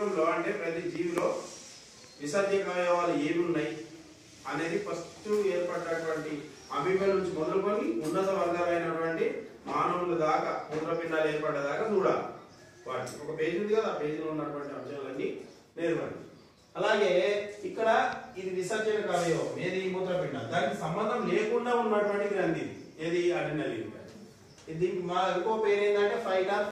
శరీరంలో అంటే ప్రతి జీవిలో విసర్జక అవయవాలు ఏమి ఉన్నాయి అనేది ఫస్ట్ ఏర్పడినటువంటి అభిమల నుంచి మొదలుకొని ఉన్నత వర్గాలైనటువంటి మానవుల దాకా మూత్రపిండాలు ఏర్పడ్డదాకా చూడాలి. వాటి ఒక పేజీ ఉంది కదా ఆ పేజీలో ఉన్నటువంటి అంశాలన్నీ నేర్పండి. అలాగే ఇక్కడ ఇది విసర్జన అవయవం ఏది? మూత్రపిండ దానికి సంబంధం లేకుండా ఉన్నటువంటి గ్రంథి ఏది? అడినల్ దీనికి మా ఇంకో పేరు ఏంటంటే ఫైటర్